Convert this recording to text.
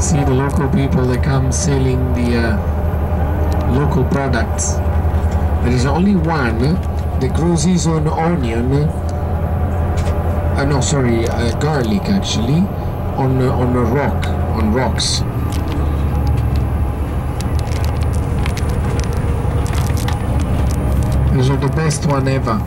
See the local people that come selling the uh, local products. There is only one that grows his own onion. Uh, no, sorry, uh, garlic actually, on uh, on a rock, on rocks. These are the best one ever.